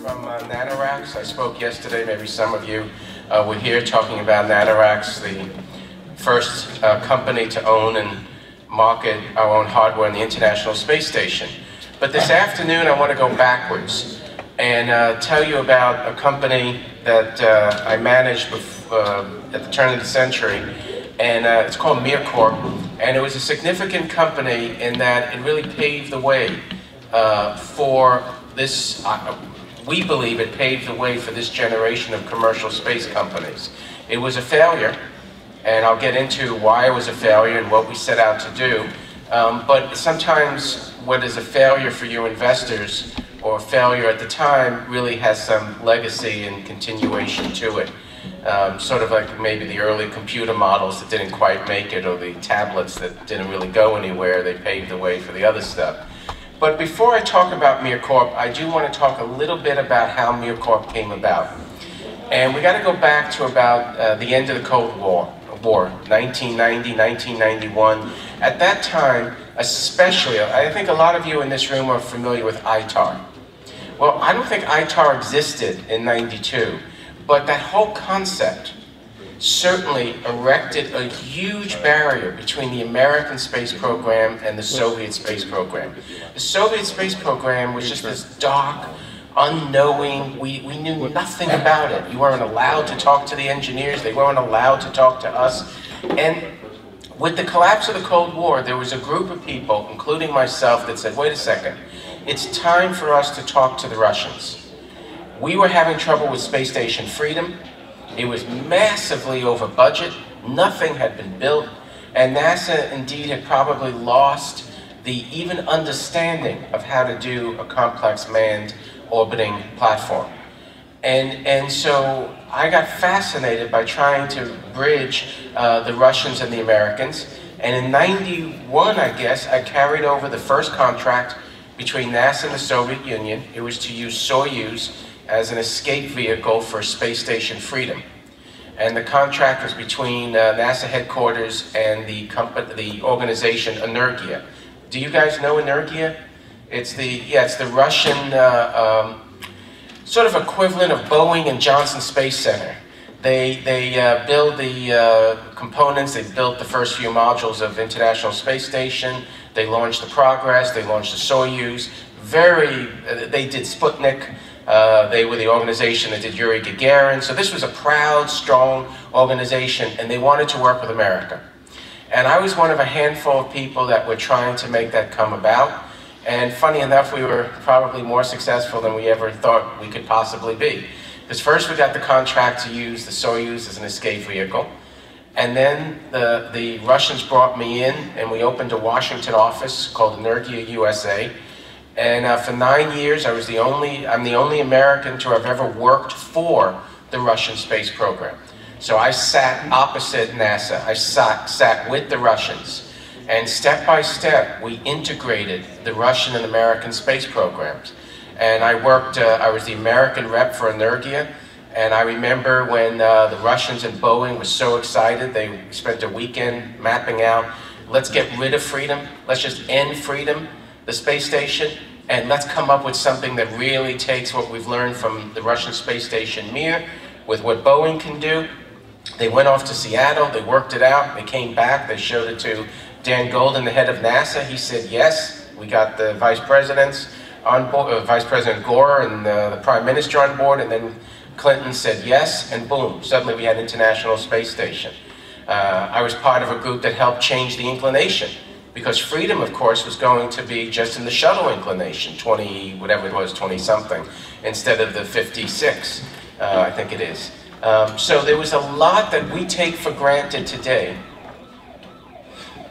from uh, NanoRacks. I spoke yesterday, maybe some of you uh, were here talking about NanoRacks, the first uh, company to own and market our own hardware on the International Space Station. But this afternoon I want to go backwards and uh, tell you about a company that uh, I managed uh, at the turn of the century, and it's called MirCorp, and it was a significant company in that it really paved the way for this we believe it paved the way for this generation of commercial space companies. It was a failure, and I'll get into why it was a failure and what we set out to do. Um, but sometimes what is a failure for you investors or failure at the time really has some legacy and continuation to it. Um, sort of like maybe the early computer models that didn't quite make it or the tablets that didn't really go anywhere, they paved the way for the other stuff. But before I talk about MirCorp, I do want to talk a little bit about how MirCorp came about. And we got to go back to about uh, the end of the Cold War, War, 1990, 1991. At that time, especially, I think a lot of you in this room are familiar with ITAR. Well, I don't think ITAR existed in 92, but that whole concept certainly erected a huge barrier between the American space program and the Soviet space program. The Soviet space program was just this dark, unknowing, we, we knew nothing about it. You weren't allowed to talk to the engineers, they weren't allowed to talk to us. And with the collapse of the Cold War, there was a group of people, including myself, that said, wait a second, it's time for us to talk to the Russians. We were having trouble with Space Station Freedom. It was massively over budget. Nothing had been built. And NASA indeed had probably lost the even understanding of how to do a complex manned orbiting platform. And, and so I got fascinated by trying to bridge uh, the Russians and the Americans. And in 91, I guess, I carried over the first contract between NASA and the Soviet Union. It was to use Soyuz as an escape vehicle for Space Station Freedom. And the contract was between uh, NASA headquarters and the, the organization Energia. Do you guys know Energia? It's the, yeah, it's the Russian uh, um, sort of equivalent of Boeing and Johnson Space Center. They, they uh, build the uh, components, they built the first few modules of International Space Station, they launched the Progress, they launched the Soyuz, very, uh, they did Sputnik, uh, they were the organization that did Yuri Gagarin. So this was a proud, strong organization, and they wanted to work with America. And I was one of a handful of people that were trying to make that come about. And funny enough, we were probably more successful than we ever thought we could possibly be. Because first we got the contract to use the Soyuz as an escape vehicle. And then the, the Russians brought me in and we opened a Washington office called Energia USA. And uh, for nine years, I was the only, I'm the only American to have ever worked for the Russian space program. So I sat opposite NASA. I sat, sat with the Russians. And step by step, we integrated the Russian and American space programs. And I worked, uh, I was the American rep for Energia. And I remember when uh, the Russians and Boeing were so excited, they spent a weekend mapping out, let's get rid of freedom, let's just end freedom, the space station, and let's come up with something that really takes what we've learned from the Russian space station Mir with what Boeing can do. They went off to Seattle, they worked it out, they came back, they showed it to Dan Goldin, the head of NASA. He said, yes, we got the vice presidents on board, uh, Vice President Gore and uh, the Prime Minister on board, and then Clinton said yes, and boom, suddenly we had International Space Station. Uh, I was part of a group that helped change the inclination because freedom, of course, was going to be just in the shuttle inclination, 20, whatever it was, 20 something, instead of the 56, uh, I think it is. Um, so there was a lot that we take for granted today.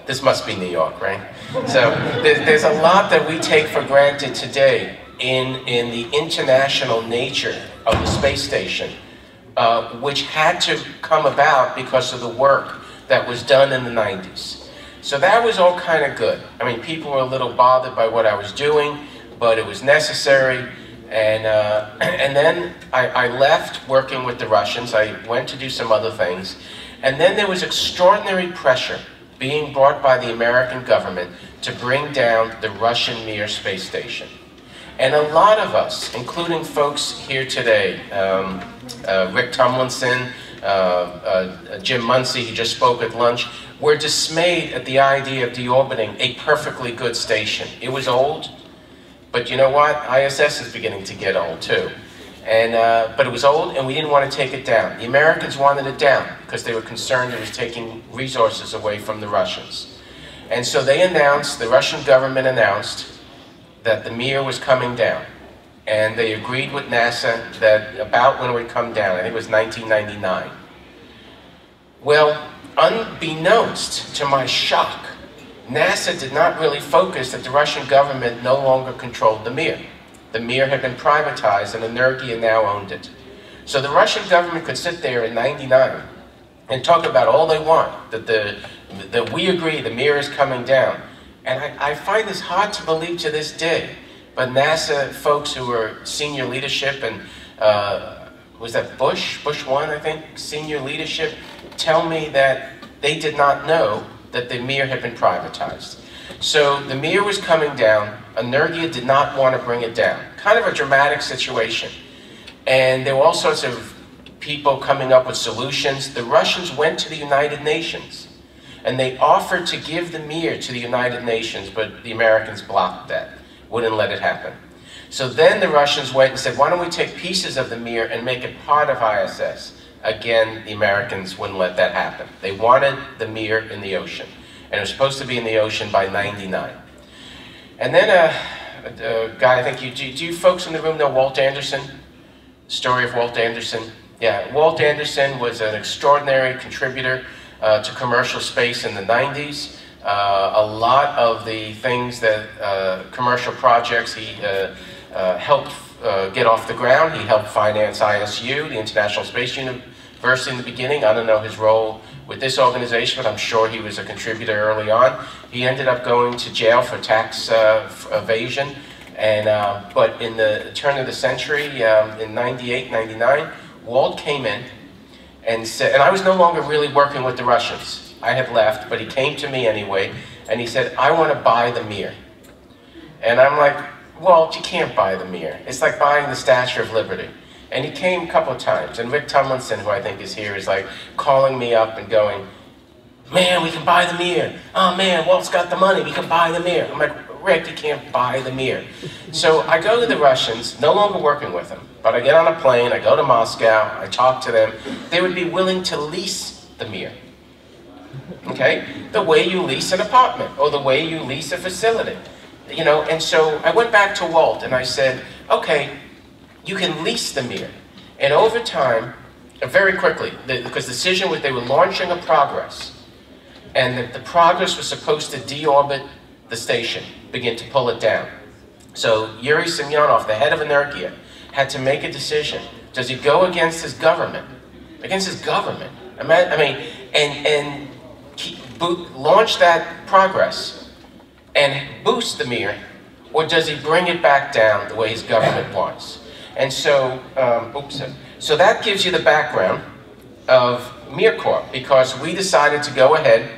This must be New York, right? So there, there's a lot that we take for granted today in, in the international nature of the space station, uh, which had to come about because of the work that was done in the 90s. So that was all kind of good. I mean, people were a little bothered by what I was doing, but it was necessary. And, uh, and then I, I left working with the Russians. I went to do some other things. And then there was extraordinary pressure being brought by the American government to bring down the Russian Mir space station. And a lot of us, including folks here today, um, uh, Rick Tumlinson, uh, uh, Jim Muncy, he just spoke at lunch, were dismayed at the idea of deorbiting a perfectly good station. It was old, but you know what? ISS is beginning to get old too. And, uh, but it was old and we didn't want to take it down. The Americans wanted it down because they were concerned it was taking resources away from the Russians. And so they announced, the Russian government announced that the Mir was coming down. And they agreed with NASA that about when it would come down, I think it was 1999. Well, unbeknownst to my shock, NASA did not really focus that the Russian government no longer controlled the Mir. The Mir had been privatized and Energia now owned it. So the Russian government could sit there in 99 and talk about all they want, that, the, that we agree the Mir is coming down. And I, I find this hard to believe to this day. But NASA folks who were senior leadership and uh, was that Bush, Bush one, I think, senior leadership, tell me that they did not know that the Mir had been privatized. So the Mir was coming down. Energia did not want to bring it down. Kind of a dramatic situation. And there were all sorts of people coming up with solutions. The Russians went to the United Nations and they offered to give the Mir to the United Nations, but the Americans blocked that, wouldn't let it happen. So then the Russians went and said, why don't we take pieces of the Mir and make it part of ISS? Again, the Americans wouldn't let that happen. They wanted the Mir in the ocean and it was supposed to be in the ocean by 99. And then a, a, a guy, I think you, do, do, you folks in the room know Walt Anderson? Story of Walt Anderson? Yeah, Walt Anderson was an extraordinary contributor uh, to commercial space in the 90s. Uh, a lot of the things that uh, commercial projects he uh, uh, helped uh, get off the ground. He helped finance ISU, the International Space University in the beginning. I don't know his role with this organization, but I'm sure he was a contributor early on. He ended up going to jail for tax uh, evasion. And, uh, but in the turn of the century, um, in 98, 99, Walt came in and said, and I was no longer really working with the Russians. I had left, but he came to me anyway, and he said, I want to buy the Mir. And I'm like, well, you can't buy the Mir. It's like buying the Statue of Liberty. And he came a couple of times, and Rick Tumlinson, who I think is here, is like calling me up and going, man, we can buy the Mir. Oh man, Walt's got the money, we can buy the Mir. I'm like, Rick, you can't buy the Mir. So I go to the Russians, no longer working with them, but I get on a plane, I go to Moscow, I talk to them. They would be willing to lease the Mir. Okay? The way you lease an apartment, or the way you lease a facility. You know, and so I went back to Walt and I said, okay, you can lease the Mir. And over time, uh, very quickly, because the decision was they were launching a Progress, and that the Progress was supposed to deorbit the station, begin to pull it down. So Yuri Semyonov, the head of Energia, had to make a decision. Does he go against his government? Against his government? I mean, and, and launch that progress and boost the Mir, or does he bring it back down the way his government wants? And so, um, oops, so that gives you the background of MirCorp because we decided to go ahead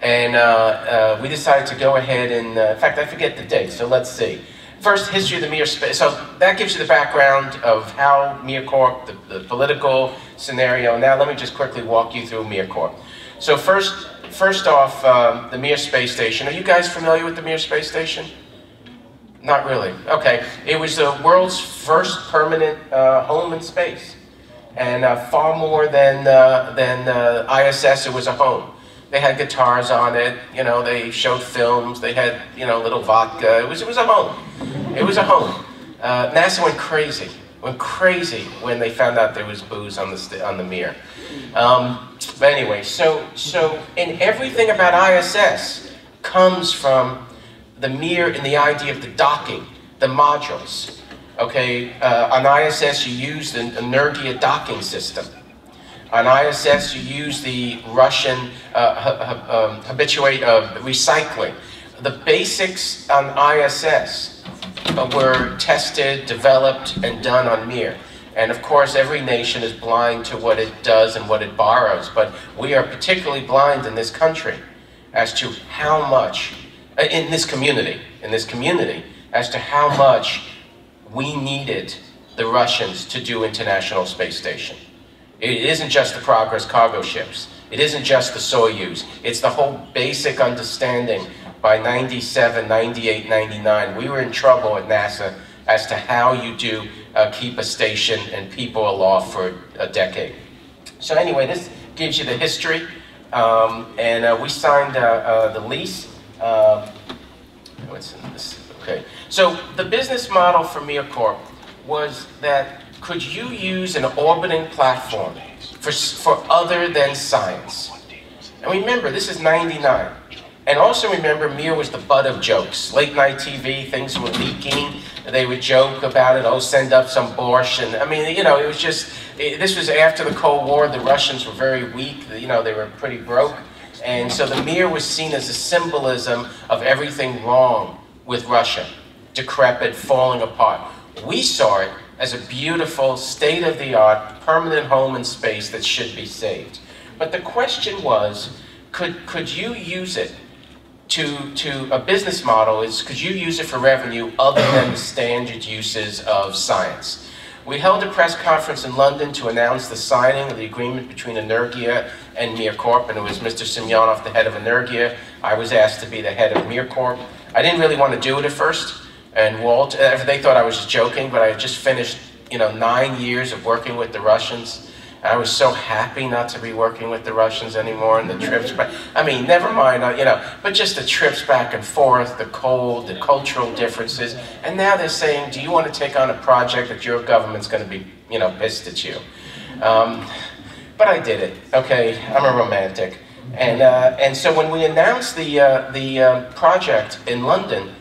and uh, uh, we decided to go ahead and, uh, in fact, I forget the date, so let's see. First, history of the Mir space. So that gives you the background of how MirCorp, the, the political scenario. Now let me just quickly walk you through MirCorp. So first, first off, um, the Mir space station. Are you guys familiar with the Mir space station? Not really. Okay. It was the world's first permanent uh, home in space. And uh, far more than, uh, than uh, ISS, it was a home. They had guitars on it, you know, they showed films, they had, you know, little vodka. It was, it was a home. It was a home. Uh, NASA went crazy, went crazy when they found out there was booze on the, on the Mir. Um, but anyway, so, so, and everything about ISS comes from the Mir and the idea of the docking, the modules. Okay, uh, on ISS you use the Energia docking system. On ISS you use the Russian uh, um, habituate of recycling. The basics on ISS were tested, developed, and done on Mir. And of course, every nation is blind to what it does and what it borrows, but we are particularly blind in this country as to how much uh, in this community, in this community, as to how much we needed the Russians to do International Space Station. It isn't just the Progress cargo ships. It isn't just the Soyuz. It's the whole basic understanding by 97, 98, 99. We were in trouble at NASA as to how you do uh, keep a station and people aloft for a decade. So anyway, this gives you the history. Um, and uh, we signed uh, uh the lease. Um, what's in this? Okay. So the business model for MirCorp was that could you use an orbiting platform for, for other than science? And remember, this is 99. And also remember, Mir was the butt of jokes. Late night TV, things were leaking. They would joke about it, oh, send up some borscht. And I mean, you know, it was just, it, this was after the Cold War. The Russians were very weak. You know, they were pretty broke. And so the Mir was seen as a symbolism of everything wrong with Russia, decrepit, falling apart. We saw it as a beautiful, state-of-the-art, permanent home in space that should be saved. But the question was, could, could you use it to, to a business model is could you use it for revenue other than the standard uses of science? We held a press conference in London to announce the signing of the agreement between Energia and MirCorp, and it was Mr. Semyonov, the head of Energia. I was asked to be the head of MirCorp. I didn't really want to do it at first, and Walt, uh, they thought I was just joking, but I had just finished, you know, nine years of working with the Russians. I was so happy not to be working with the Russians anymore and the trips back. I mean, never mind, uh, you know, but just the trips back and forth, the cold, the cultural differences. And now they're saying, do you want to take on a project that your government's going to be, you know, pissed at you? Um, but I did it, okay? I'm a romantic. And, uh, and so when we announced the, uh, the uh, project in London,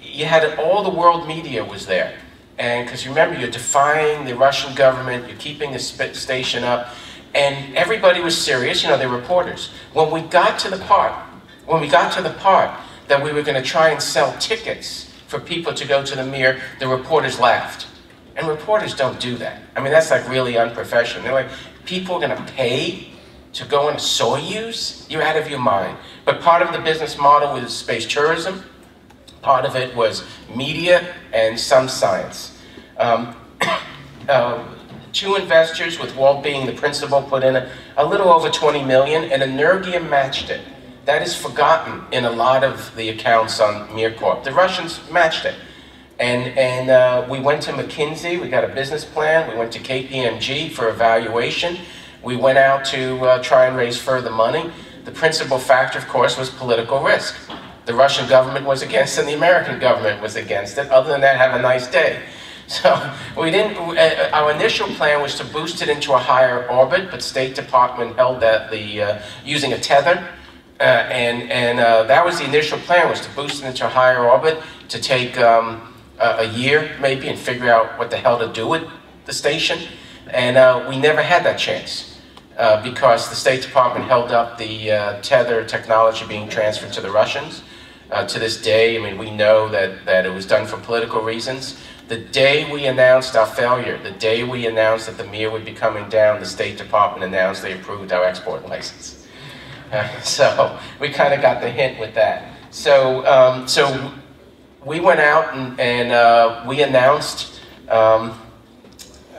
you had all the world media was there. And because you remember, you're defying the Russian government, you're keeping the station up, and everybody was serious, you know, they're reporters. When we got to the part, when we got to the part that we were going to try and sell tickets for people to go to the Mir, the reporters laughed. And reporters don't do that. I mean, that's like really unprofessional. They're like, people are going to pay to go on a Soyuz? You're out of your mind. But part of the business model was space tourism. Part of it was media and some science. Um, uh, two investors, with Walt being the principal, put in a, a little over 20 million, and Energia matched it. That is forgotten in a lot of the accounts on MirCorp. The Russians matched it. And, and uh, we went to McKinsey, we got a business plan, we went to KPMG for evaluation. We went out to uh, try and raise further money. The principal factor, of course, was political risk. The Russian government was against it and the American government was against it. Other than that, have a nice day. So we didn't, uh, our initial plan was to boost it into a higher orbit, but State Department held that the, uh, using a tether, uh, and, and uh, that was the initial plan, was to boost it into a higher orbit, to take um, a, year maybe and figure out what the hell to do with the station. And uh, we never had that chance. Uh, because the State Department held up the tether technology being transferred to the Russians. Uh, to this day, I mean, we know that, that it was done for political reasons. The day we announced our failure, the day we announced that the Mir would be coming down, the State Department announced they approved our export license. Uh, so we kind of got the hint with that. So, um, so we went out and, and uh, we announced um,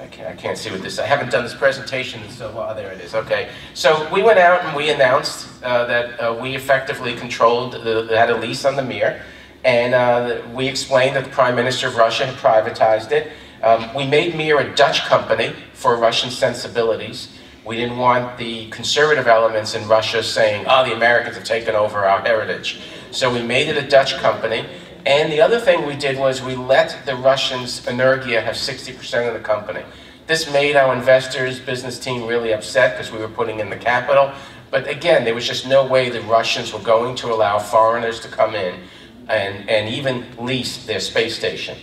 can't, I can't see what this, I haven't done this presentation, so, oh, there it is, okay. So we went out and we announced uh, that uh, we effectively controlled, the, had a lease on the Mir, and uh, we explained that the Prime Minister of Russia had privatized it. Um, we made Mir a Dutch company for Russian sensibilities. We didn't want the conservative elements in Russia saying, oh, the Americans have taken over our heritage. So we made it a Dutch company. And the other thing we did was we let the Russians, Energia, have 60% of the company. This made our investors, business team really upset because we were putting in the capital. But again, there was just no way the Russians were going to allow foreigners to come in and, and even lease their space station.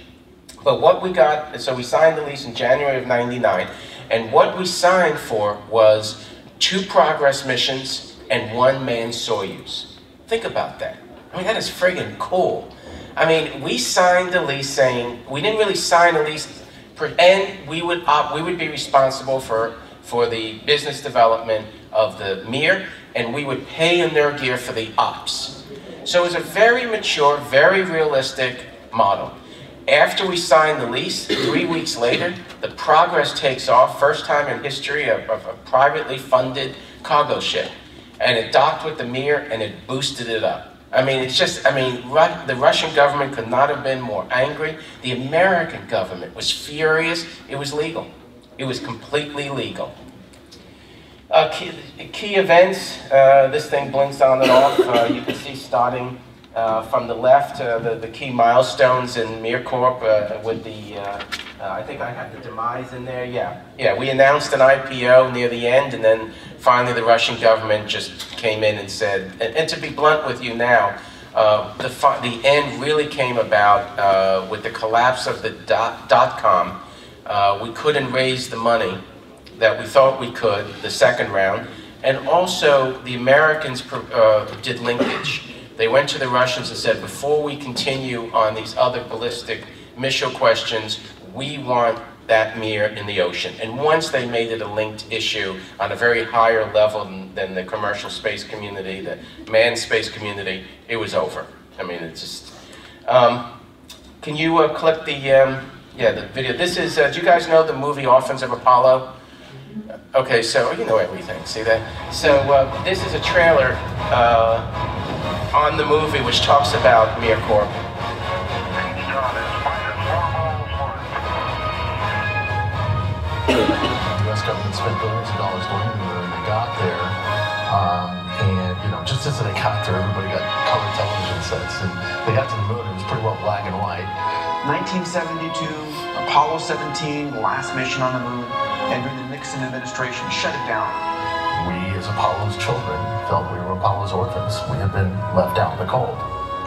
But what we got, so we signed the lease in January of 99, and what we signed for was two Progress missions and one manned Soyuz. Think about that. I mean, that is friggin' cool. I mean, we signed the lease saying, we didn't really sign a lease, and we would, uh, we would be responsible for, for the business development of the Mir, and we would pay Energia for the ops. So it was a very mature, very realistic model. After we signed the lease, three weeks later, the Progress takes off, first time in history of, of a privately funded cargo ship. And it docked with the Mir and it boosted it up. I mean, it's just, I mean, Ru the Russian government could not have been more angry. The American government was furious. It was legal. It was completely legal. Uh, key, key, events, uh, this thing blinks on and off. Uh, you can see starting uh, from the left, uh, the, the key milestones in MirCorp uh, with the, Uh, I think I had the demise in there, yeah. Yeah, we announced an IPO near the end, and then finally the Russian government just came in and said, and, and to be blunt with you now, uh, the, the end really came about uh, with the collapse of the dot, dot com. we couldn't raise the money that we thought we could, the second round, and also the Americans uh, did linkage. They went to the Russians and said, before we continue on these other ballistic missile questions, we want that Mir in the ocean. And once they made it a linked issue on a very higher level than, than the commercial space community, the manned space community, it was over. I mean, it's just... Um, can you uh, click the, um, yeah, the video? This is, uh, do you guys know the movie Orphans of Apollo? Okay, so you know everything, see that? So uh, this is a trailer uh, on the movie which talks about MirCorp. Government spent billions of dollars going to the moon. They got there, um, and you know, just as they got there, everybody got color television sets, and they got to the moon. It was pretty well black and white. 1972, Apollo 17, last mission on the moon, and during the Nixon administration, shut it down we, as Apollo's children, felt we were Apollo's orphans. We had been left out in the cold.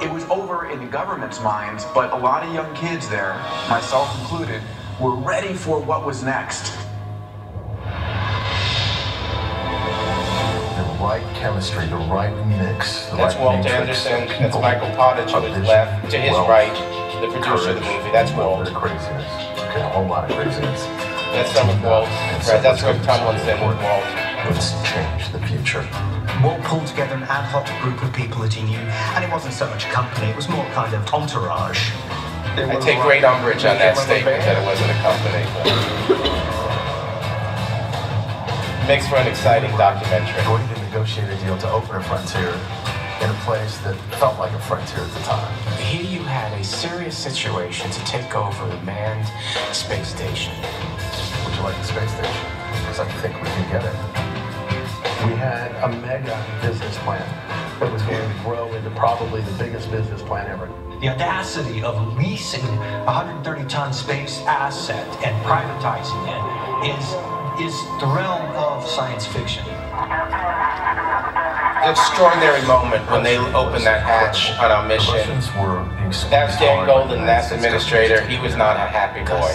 It was over in the government's minds, but a lot of young kids there, myself included, were ready for what was next. Right chemistry, the right mix. The that's right Walt Anderson. That's Michael Potter to his left. To his right, the producer of the movie. That's Walt. The craziness. Okay, a whole lot of craziness. That's some of Walt. Right, that's Rick Tumlinson with Walt. Let's change the future. Walt pulled together an ad hoc group of people that he knew, and it wasn't so much a company, it was more kind of entourage. I take great umbrage on that statement that it wasn't a company. Makes for an exciting documentary. Negotiate a deal to open a frontier in a place that felt like a frontier at the time. Here you had a serious situation to take over the manned space station. Would you like the space station? Because I think we can get it. We had a mega business plan that was going to grow into probably the biggest business plan ever. The audacity of leasing a 130-ton space asset and privatizing it is, is the realm of science fiction The extraordinary moment when they opened that hatch on our mission. That was Dan Goldin, NASA administrator. He was not a happy boy.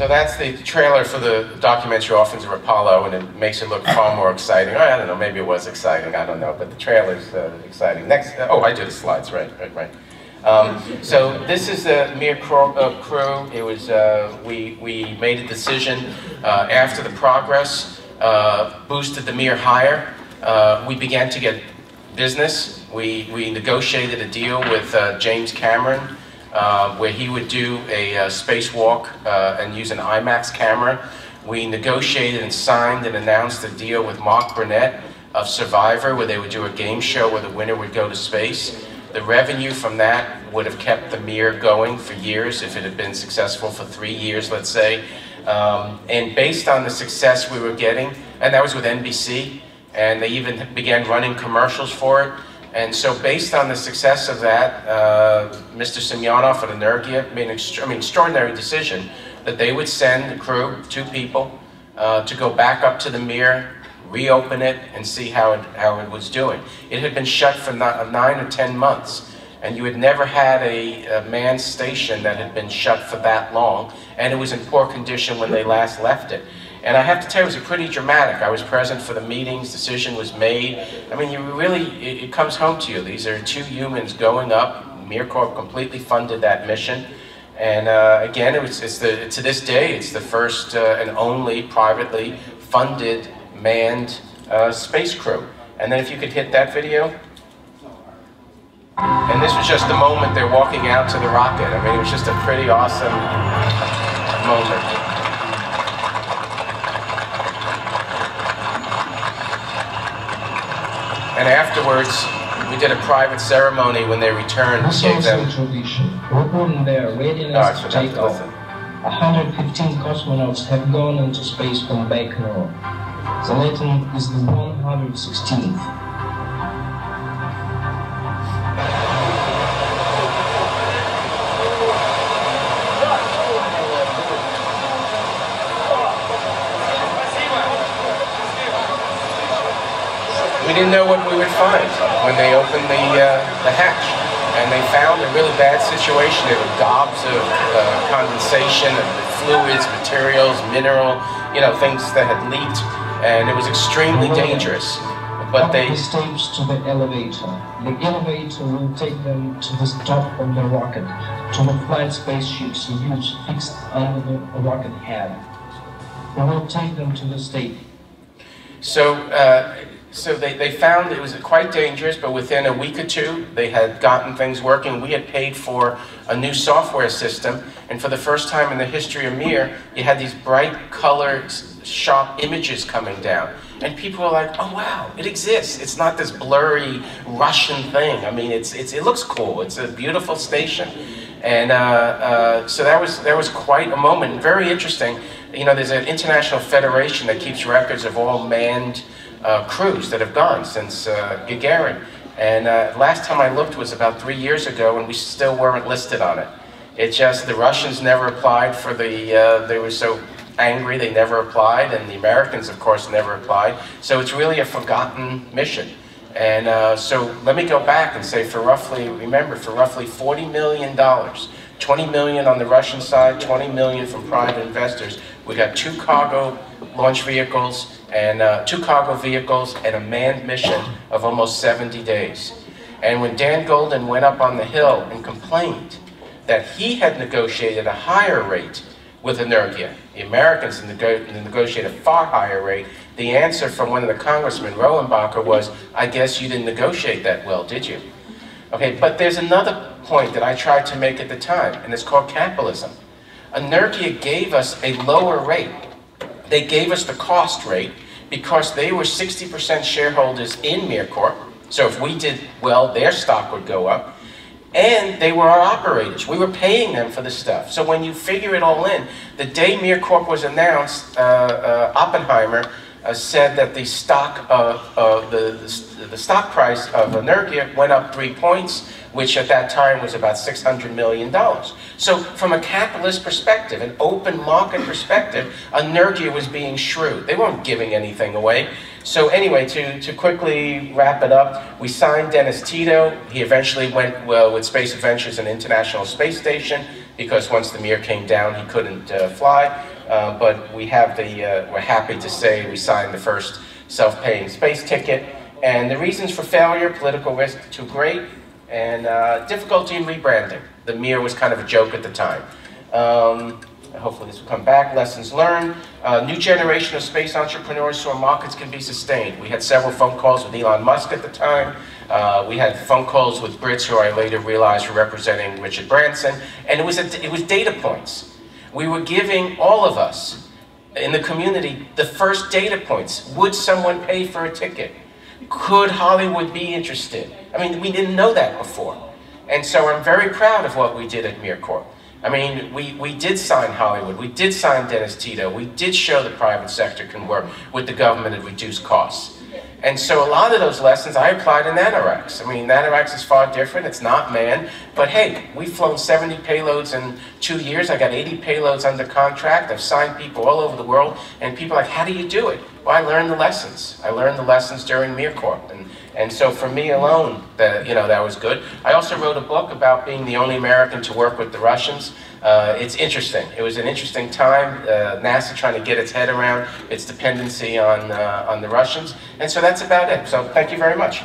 So that's the trailer for the documentary Orphans of Apollo, and it makes it look far more exciting. I don't know, maybe it was exciting, I don't know, but the trailer's uh, exciting. Next, uh, oh, I did the slides, right, right, right. Um, so this is the Mir crew. Uh, crew. It was, uh, we, we made a decision uh, after the progress, uh, boosted the Mir higher. we began to get business. We, we negotiated a deal with James Cameron, uh, where he would do a uh, spacewalk uh, and use an IMAX camera. We negotiated and signed and announced a deal with Mark Burnett of Survivor, where they would do a game show where the winner would go to space. The revenue from that would have kept the Mir going for years if it had been successful for three years, let's say. Um, and based on the success we were getting, and that was with NBC, and they even began running commercials for it, and so based on the success of that, uh, Mr. Semyonov and Energia made an extra I mean, extraordinary decision that they would send a crew, two people, uh, to go back up to the Mir, reopen it, and see how it, how it was doing. It had been shut for nine or ten months, and you had never had a, a manned station that had been shut for that long, and it was in poor condition when they last left it. And I have to tell you, it was pretty dramatic. I was present for the meetings, decision was made. I mean, you really, it, it comes home to you. These are two humans going up. MirCorp completely funded that mission. And uh, again, it was, it's the, to this day, it's the first uh, and only privately funded manned uh, space crew. And then if you could hit that video. And this was just the moment they're walking out to the rocket. I mean, it was just a pretty awesome moment. And afterwards, we did a private ceremony when they returned. This gave also them- a tradition. Open their readiness to take off. 115 cosmonauts have gone into space from Baikonur. The Latin is the 116th. Didn't know what we would find when they opened the, uh, the hatch. And they found a really bad situation. There were gobs of uh, condensation of fluids, materials, mineral, you know, things that had leaked. And it was extremely dangerous. But they, the steps to the elevator. The elevator will take them to the top of the rocket, to the flight spaceships used fixed under the rocket head. It will take them to the state. So, uh, so they, they found it was quite dangerous, but within a week or two, they had gotten things working. We had paid for a new software system, and for the first time in the history of Mir, you had these bright colored, sharp images coming down. And people were like, oh wow, it exists. It's not this blurry Russian thing. I mean, it's, it's, it looks cool. It's a beautiful station. And uh, uh, so that was, that was quite a moment, very interesting. You know, there's an international federation that keeps records of all manned uh, crews that have gone since uh, Gagarin. And uh, last time I looked was about three years ago, and we still weren't listed on it. It just, the Russians never applied for the, uh, they were so angry they never applied, and the Americans, of course, never applied. So it's really a forgotten mission. And uh, so let me go back and say for roughly, remember, for roughly $40 million, 20 million on the Russian side, 20 million from private investors, we got two cargo launch vehicles and uh, two cargo vehicles and a manned mission of almost 70 days. And when Dan Goldin went up on the hill and complained that he had negotiated a higher rate with Energia, the Americans nego- negotiated a far higher rate, the answer from one of the congressmen, Rohrabacher, was, I guess you didn't negotiate that well, did you? Okay, but there's another point that I tried to make at the time, and it's called capitalism. Energia gave us a lower rate. They gave us the cost rate because they were 60% shareholders in MirCorp. So if we did well, their stock would go up. And they were our operators. We were paying them for the stuff. So when you figure it all in, the day MirCorp was announced, uh, uh, Oppenheimer uh, said that the stock of uh, the, the, the stock price of Energia went up three points, which at that time was about $600 million. So from a capitalist perspective, an open market perspective, Energia was being shrewd. They weren't giving anything away. So anyway, to, to quickly wrap it up, we signed Dennis Tito. He eventually went well with Space Adventures and International Space Station because once the Mir came down, he couldn't uh, fly. Uh, but we have the, uh, we're happy to say we signed the first self-paying space ticket. And the reasons for failure, political risk too great, and uh, difficulty in rebranding. The Mir was kind of a joke at the time. Um, hopefully this will come back. Lessons learned. Uh, new generation of space entrepreneurs saw markets can be sustained. We had several phone calls with Elon Musk at the time. Uh, we had phone calls with Brits who I later realized were representing Richard Branson. And it was, a, it was data points. We were giving all of us in the community the first data points. Would someone pay for a ticket? Could Hollywood be interested? I mean, we didn't know that before. And so I'm very proud of what we did at MirCorp. I mean, we, we did sign Hollywood, we did sign Dennis Tito, we did show the private sector can work with the government at reduced costs. And so a lot of those lessons I applied in NanoRacks. I mean, NanoRacks is far different, it's not manned, but hey, we've flown 70 payloads in two years, I got 80 payloads under contract, I've signed people all over the world, and people are like, how do you do it? Well, I learned the lessons. I learned the lessons during MirCorp, and, And so for me alone, that, you know, that was good. I also wrote a book about being the only American to work with the Russians. Uh, it's interesting. It was an interesting time. Uh, NASA trying to get its head around its dependency on, uh, on the Russians. And so that's about it. So thank you very much.